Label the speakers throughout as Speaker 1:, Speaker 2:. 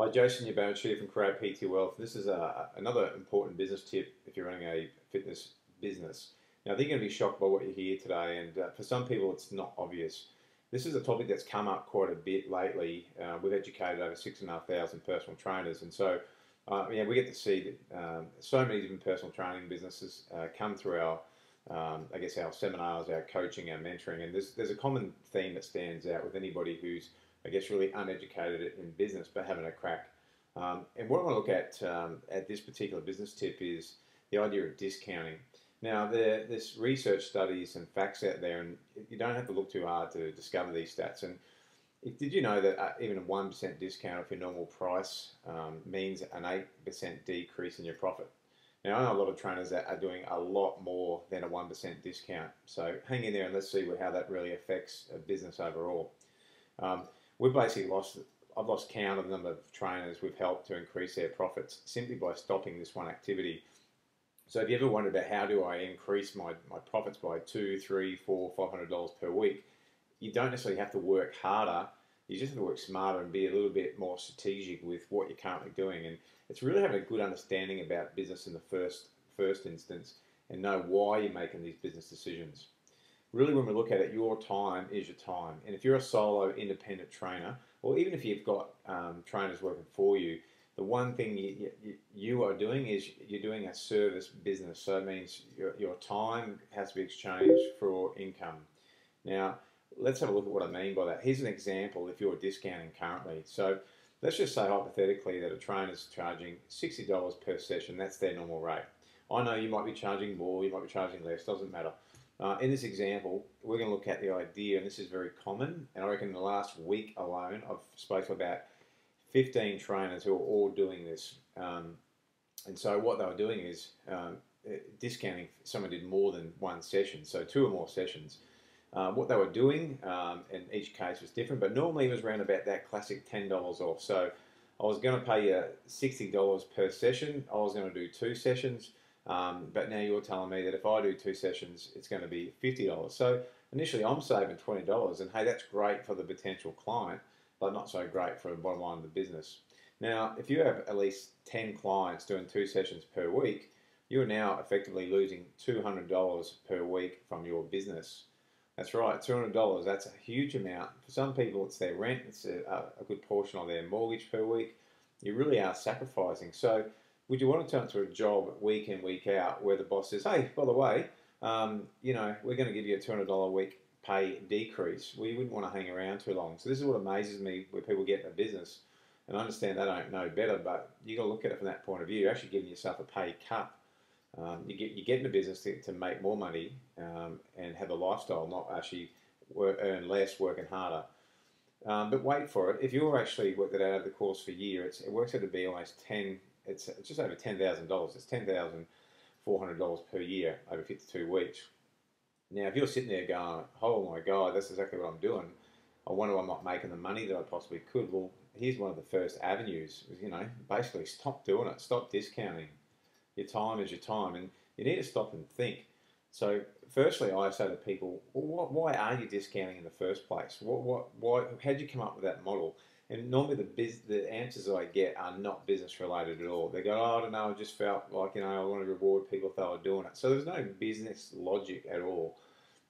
Speaker 1: Hi, Jason Yabanchi from Create PT Wealth. This is a, another important business tip if you're running a fitness business. Now, I think you're going to be shocked by what you hear today, and uh, for some people, it's not obvious. This is a topic that's come up quite a bit lately. Uh, we've educated over six and a half thousand personal trainers, and so uh, yeah, we get to see that um, so many different personal training businesses uh, come through our, um, I guess, our seminars, our coaching, our mentoring, and there's there's a common theme that stands out with anybody who's I guess, really uneducated in business but having a crack. Um, and what I want to look at um, at this particular business tip is the idea of discounting. Now, there, there's research studies and facts out there, and you don't have to look too hard to discover these stats. And if, did you know that uh, even a 1% discount off your normal price um, means an 8% decrease in your profit? Now, I know a lot of trainers that are doing a lot more than a 1% discount. So hang in there and let's see how that really affects a business overall. Um, we've basically lost, I've lost count of the number of trainers we've helped to increase their profits simply by stopping this one activity. So if you ever wondered about how do I increase my, my profits by two, three, four, five hundred dollars per week, you don't necessarily have to work harder. You just have to work smarter and be a little bit more strategic with what you're currently doing. And it's really having a good understanding about business in the first first instance and know why you're making these business decisions really when we look at it, your time is your time. And if you're a solo independent trainer, or even if you've got um, trainers working for you, the one thing you, you, you, are doing is you're doing a service business. So it means your, your time has to be exchanged for income. Now, let's have a look at what I mean by that. Here's an example if you're discounting currently. So let's just say hypothetically that a trainer's charging $60 per session. That's their normal rate. I know you might be charging more, you might be charging less, doesn't matter. Uh, in this example, we're going to look at the idea, and this is very common, and I reckon in the last week alone, I've spoken to about 15 trainers who are all doing this. Um, and so what they were doing is um, uh, discounting someone did more than one session, so two or more sessions. Uh, what they were doing, um, in each case was different, but normally it was around about that classic $10 off. So I was going to pay you $60 per session. I was going to do two sessions. Um, but now you're telling me that if I do two sessions, it's going to be $50. So initially I'm saving $20 and hey, that's great for the potential client, but not so great for the bottom line of the business. Now, if you have at least 10 clients doing two sessions per week, you are now effectively losing $200 per week from your business. That's right, $200. That's a huge amount. For some people, it's their rent, it's a, a good portion of their mortgage per week. You really are sacrificing. So would you want to turn to a job week in, week out, where the boss says, hey, by the way, um, you know, we're going to give you a $200 a week pay decrease? Well, you wouldn't want to hang around too long. So this is what amazes me where people get in a business. And I understand they don't know better, but you got to look at it from that point of view. You're actually giving yourself a pay cut. Um, you get you get in a business to, to make more money um, and have a lifestyle, not actually work, earn less working harder. Um, but wait for it. If you're actually worked it out over the course for a year, it works out to be almost 10 it's just over ten thousand dollars. It's ten thousand four hundred dollars per year over fifty-two weeks. Now, if you're sitting there going, "Oh my God, that's exactly what I'm doing," I wonder why I'm not making the money that I possibly could. Well, here's one of the first avenues. You know, basically stop doing it. Stop discounting. Your time is your time, and you need to stop and think. So, firstly, I say to people, well, why are you discounting in the first place? What, what, why? How did you come up with that model? And normally the biz, the answers I get are not business related at all. They go, oh, I don't know, I just felt like, you know, I want to reward people if they were doing it. So there's no business logic at all.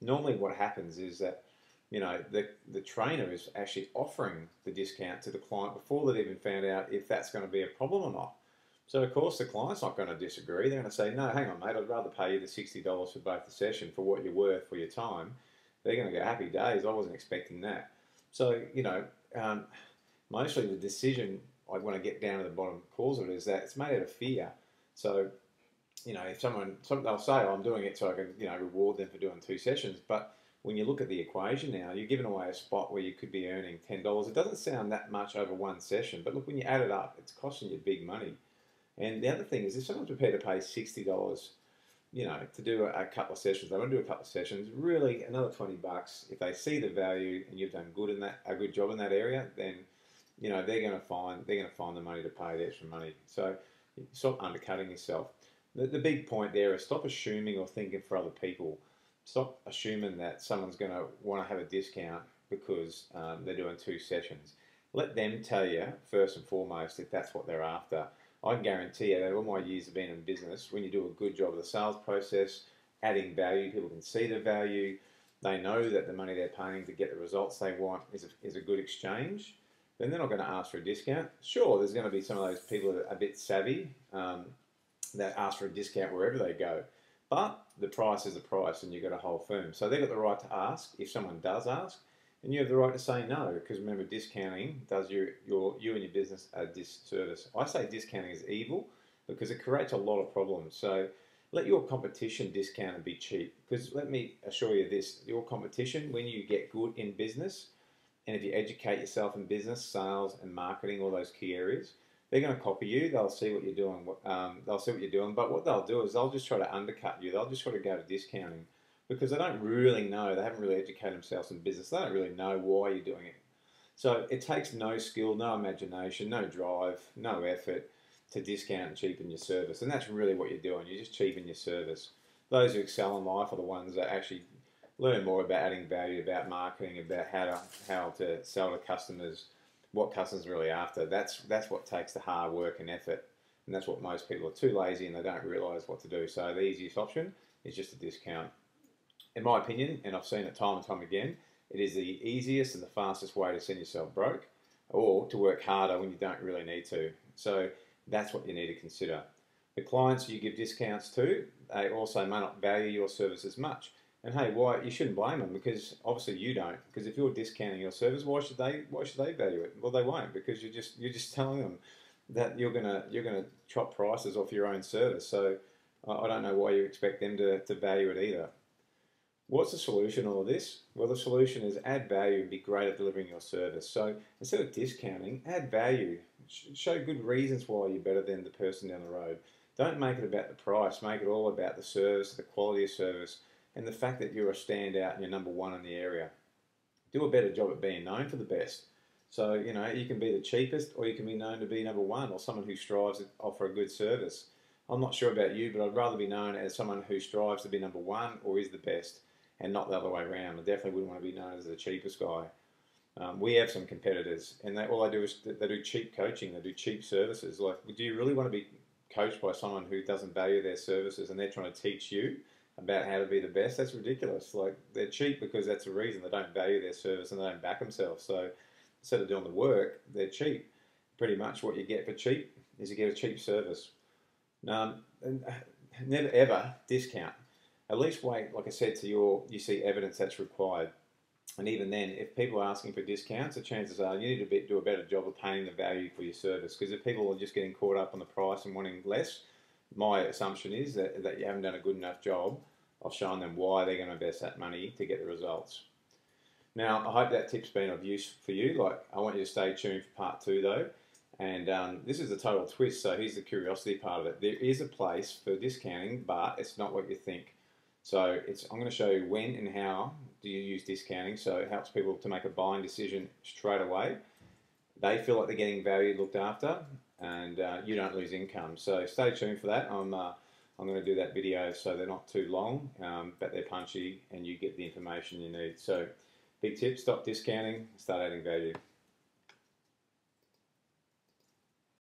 Speaker 1: Normally what happens is that, you know, the, the trainer is actually offering the discount to the client before they've even found out if that's going to be a problem or not. So of course the client's not going to disagree. They're going to say, no, hang on, mate, I'd rather pay you the $60 for both the session for what you're worth for your time. They're going to go, happy days, I wasn't expecting that. So, you know, um, mostly the decision, I want to get down to the bottom cause of it, is that it's made out of fear. So, you know, if someone, some, they'll say, oh, I'm doing it so I can, you know, reward them for doing two sessions. But when you look at the equation now, you're giving away a spot where you could be earning $10. It doesn't sound that much over one session, but look, when you add it up, it's costing you big money. And the other thing is, if someone's prepared to pay $60, you know, to do a, a couple of sessions, they want to do a couple of sessions, really another 20 bucks. If they see the value and you've done good in that, a good job in that area, then you know they're going to find they're going to find the money to pay the extra money. So stop undercutting yourself. The, the big point there is stop assuming or thinking for other people. Stop assuming that someone's going to want to have a discount because um, they're doing two sessions. let them tell you first and foremost if that's what they're after. I can guarantee you that all my years of being in business, when you do a good job of the sales process, adding value, people can see the value, they know that the money they're paying to get the results they want is a, is a good exchange, then they're not going to ask for a discount. Sure, there's going to be some of those people that are a bit savvy um, that ask for a discount wherever they go. But the price is the price, and you've got a whole firm. So they've got the right to ask if someone does ask, and you have the right to say no. Because remember, discounting does your, your you and your business a disservice. I say discounting is evil because it creates a lot of problems. So let your competition discount and be cheap. Because let me assure you this: your competition, when you get good in business, and if you educate yourself in business, sales, and marketing, all those key areas they're going to copy you. They'll see what you're doing. Um, they'll see what you're doing. But what they'll do is they'll just try to undercut you. They'll just try to go to discounting because they don't really know. They haven't really educated themselves in business. They don't really know why you're doing it. So it takes no skill, no imagination, no drive, no effort to discount and cheapen your service. And that's really what you're doing. You're just cheapen your service. Those who excel in life are the ones that actually learn more about adding value, about marketing, about how to how to sell to customers what customers are really after. That's that's what takes the hard work and effort, and that's what most people are too lazy and they don't realise what to do. So the easiest option is just a discount. In my opinion, and I've seen it time and time again, it is the easiest and the fastest way to send yourself broke, or to work harder when you don't really need to. So that's what you need to consider. The clients you give discounts to, they also may not value your service as much. And hey, why you shouldn't blame them because obviously you don't. Because if you're discounting your service, why should they? Why should they value it? Well, they won't because you're just you're just telling them that you're gonna you're gonna chop prices off your own service. So I don't know why you expect them to, to value it either. What's the solution to all this? Well, the solution is add value and be great at delivering your service. So instead of discounting, add value. Show good reasons why you're better than the person down the road. Don't make it about the price. Make it all about the service, the quality of service, and the fact that you're a standout and you're number one in the area. Do a better job at being known for the best. So, you know, you can be the cheapest or you can be known to be number one or someone who strives to offer a good service. I'm not sure about you, but I'd rather be known as someone who strives to be number one or is the best and not the other way around. I definitely wouldn't want to be known as the cheapest guy. Um, we have some competitors, and they, all they do is they do cheap coaching, they do cheap services. Like, do you really want to be coached by someone who doesn't value their services and they're trying to teach you about how to be the best. That's ridiculous. Like they're cheap because that's the reason they don't value their service and they don't back themselves. So instead of doing the work, they're cheap. Pretty much what you get for cheap is you get a cheap service. Um, never ever discount. At least wait, like I said, to your you see evidence that's required. And even then, if people are asking for discounts, the chances are you need to be, do a better job of paying the value for your service. Because if people are just getting caught up on the price and wanting less, my assumption is that, that you haven't done a good enough job of showing them why they're going to invest that money to get the results. Now, I hope that tip's been of use for you. Like, I want you to stay tuned for part two, though. And um, this is a total twist, so here's the curiosity part of it. There is a place for discounting, but it's not what you think. So it's, I'm going to show you when and how do you use discounting, so it helps people to make a buying decision straight away. They feel like they're getting value looked after, and uh, you don't lose income. So stay tuned for that. I'm uh, I'm going to do that video so they're not too long, um, but they're punchy and you get the information you need. So big tip: stop discounting, start adding value.